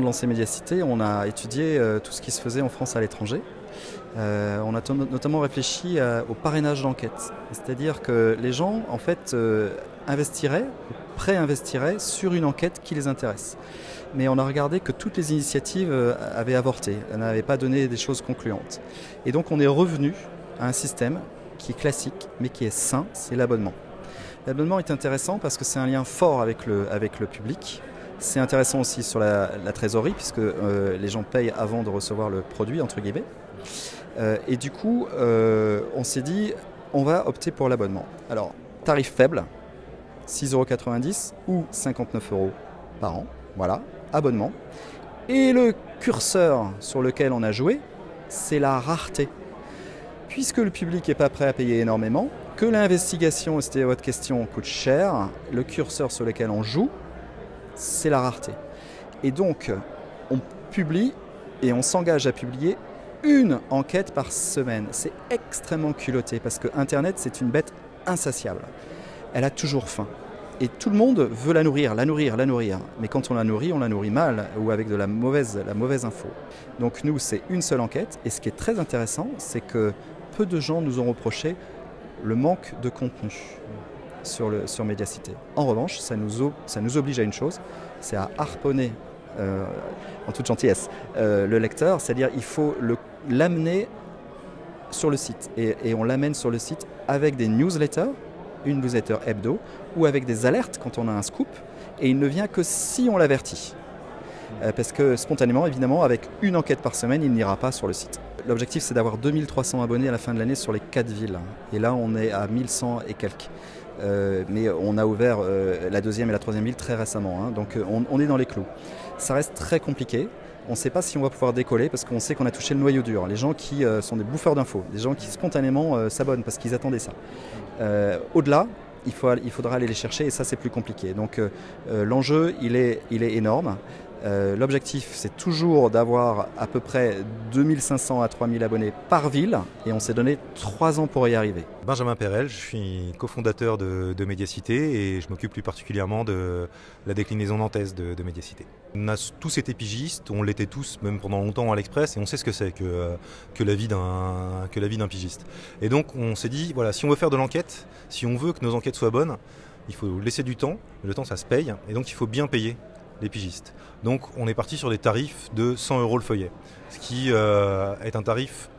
de lancer Mediacité, on a étudié tout ce qui se faisait en France à l'étranger. on a notamment réfléchi au parrainage d'enquête. C'est-à-dire que les gens, en fait, investiraient, pré-investiraient sur une enquête qui les intéresse. Mais on a regardé que toutes les initiatives avaient avorté, n'avaient pas donné des choses concluantes. Et donc on est revenu à un système qui est classique, mais qui est sain, c'est l'abonnement. L'abonnement est intéressant parce que c'est un lien fort avec le public. C'est intéressant aussi sur la, trésorerie, puisque euh, les gens payent avant de recevoir le produit, entre guillemets. Euh, et du coup, euh, on s'est dit, on va opter pour l'abonnement. Alors, tarif faible, 6,90€ ou 59 euros par an. Voilà, abonnement. Et le curseur sur lequel on a joué, c'est la rareté puisque le public n'est pas prêt à payer énormément, que l'investigation, c'était votre question, coûte cher, le curseur sur lequel on joue, c'est la rareté. Et donc, on publie et on s'engage à publier une enquête par semaine. C'est extrêmement culotté parce que Internet, c'est une bête insatiable. Elle a toujours faim. Et tout le monde veut la nourrir, la nourrir, la nourrir. Mais quand on la nourrit, on la nourrit mal ou avec de la mauvaise, la mauvaise info. Donc nous, c'est une seule enquête. Et ce qui est très intéressant, c'est que peu de gens nous ont reproché le manque de contenu sur, le, sur Mediacité. En revanche, ça nous, ça nous oblige à une chose, c'est à harponner, euh, en toute gentillesse, euh, le lecteur, c'est-à-dire il faut l'amener sur le site. Et, et on l'amène sur le site avec des newsletters, une newsletter hebdo, ou avec des alertes quand on a un scoop, et il ne vient que si on l'avertit. Euh, parce que spontanément, évidemment, avec une enquête par semaine, il n'ira pas sur le site. L'objectif, c'est d'avoir 2300 abonnés à la fin de l'année sur les quatre villes. Et là, on est à 1100 et quelques. Euh, mais on a ouvert euh, la deuxième et la troisième ville très récemment. Hein. donc on, est dans les clous. Ça reste très compliqué. On ne sait pas si on va pouvoir décoller parce qu'on sait qu'on a touché le noyau dur. Les gens qui sont des bouffeurs d'infos, des gens qui spontanément s'abonnent parce qu'ils attendaient ça. Au-delà, il, faudra aller les chercher et ça c'est plus compliqué. Donc l'enjeu il est énorme. Euh, l'objectif, c'est toujours d'avoir à peu près 2500 à 3000 abonnés par ville et on s'est donné 3 ans pour y arriver. Benjamin Perel, je suis cofondateur de, de et je m'occupe plus particulièrement de la déclinaison nantaise de, de. On a tous été pigistes, on l'était tous, même pendant longtemps à l'Express, et on sait ce que c'est que, que la vie d'un pigiste. Et donc on s'est dit, voilà, si on veut faire de l'enquête, si on veut que nos enquêtes soient bonnes, il faut laisser du temps, le temps ça se paye, et donc il faut bien payer les pigistes. Donc on est parti sur des tarifs de 100 euros le feuillet, ce qui euh, est un tarif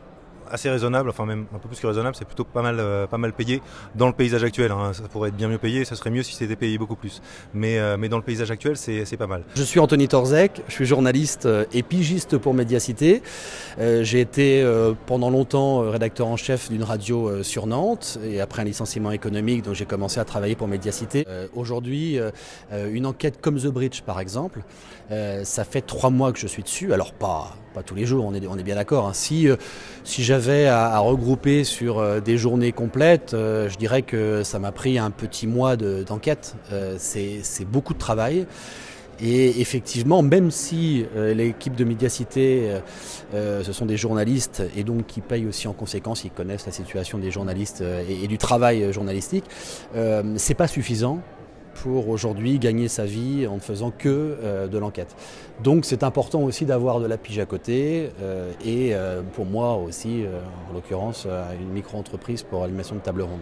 assez raisonnable, enfin même un peu plus que raisonnable, c'est plutôt pas mal, euh, pas mal payé dans le paysage actuel. Hein. Ça pourrait être bien mieux payé, ça serait mieux si c'était payé beaucoup plus. Mais, euh, mais dans le paysage actuel, c'est pas mal. Je suis Anthony Torzek, je suis journaliste euh, et pigiste pour Médiacité. J'ai été pendant longtemps rédacteur en chef d'une radio sur Nantes et après un licenciement économique, donc j'ai commencé à travailler pour Médiacité. Aujourd'hui, une enquête comme The Bridge par exemple, ça fait trois mois que je suis dessus, alors pas pas tous les jours, on est, bien d'accord. Hein. Si, euh, si j'avais à, regrouper sur euh, des journées complètes, euh, je dirais que ça m'a pris un petit mois d'enquête. C'est beaucoup de travail. Et effectivement, même si l'équipe de Médiacité, ce sont des journalistes et donc qui payent aussi en conséquence, ils connaissent la situation des journalistes et, et du travail journalistique, c'est pas suffisant pour aujourd'hui gagner sa vie en ne faisant que euh, de l'enquête. Donc c'est important aussi d'avoir de la pige à côté euh, et euh, pour moi aussi, en l'occurrence, une micro-entreprise pour animation de table ronde.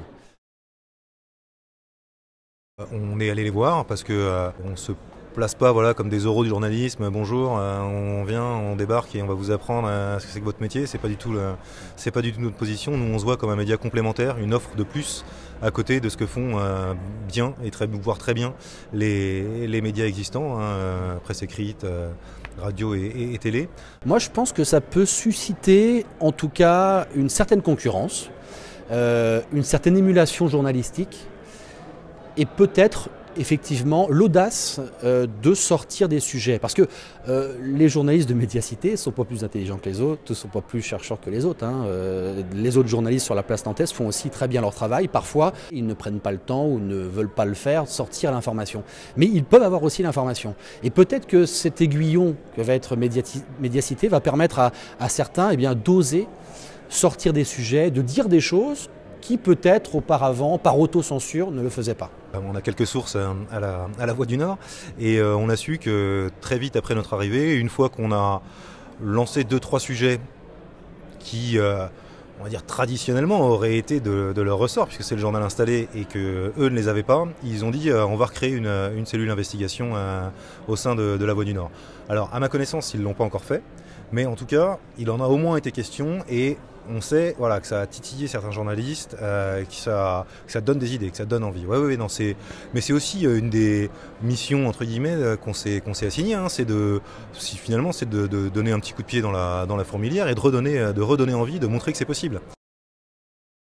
On est allé les voir parce que on se place pas voilà comme des euros du journalisme. Bonjour, on vient, on débarque et on va vous apprendre ce que c'est que votre métier. C'est pas du tout c'est pas du tout notre position. Nous on se voit comme un média complémentaire, une offre de plus à côté de ce que font euh, bien et très, voire très bien les, les médias existants, hein, euh, presse écrite, euh, radio et, télé. Moi je pense que ça peut susciter en tout cas une certaine concurrence, une certaine émulation journalistique et peut-être effectivement l'audace euh, de sortir des sujets. Parce que euh, les journalistes de médiacité ne sont pas plus intelligents que les autres, ne sont pas plus chercheurs que les autres. Hein. Euh, les autres journalistes sur la place nantaise font aussi très bien leur travail. Parfois, ils ne prennent pas le temps ou ne veulent pas le faire, sortir l'information. Mais ils peuvent avoir aussi l'information. Et peut-être que cet aiguillon que va être médiacité va permettre à, certains eh bien, d'oser sortir des sujets, de dire des choses qui peut-être auparavant, par autocensure, ne le faisait pas. On a quelques sources à la, à la Voie du Nord et on a su que très vite après notre arrivée, une fois qu'on a lancé deux trois sujets qui on va dire traditionnellement auraient été de, leur ressort, puisque c'est le journal installé et que eux ne les avaient pas, ils ont dit euh, on va recréer une, cellule d'investigation euh, au sein de, la Voie du Nord. Alors à ma connaissance, ils ne l'ont pas encore fait, mais en tout cas, il en a au moins été question et on sait voilà, que ça a titillé certains journalistes, euh, que, ça, ça donne des idées, que ça donne envie. Ouais, ouais, non, c'est, mais c'est aussi une des missions entre guillemets qu'on s'est, qu'on s'est assigné. Hein, c'est de, finalement, c'est de, donner un petit coup de pied dans la, dans fourmilière et de redonner, de redonner envie, de montrer que c'est possible.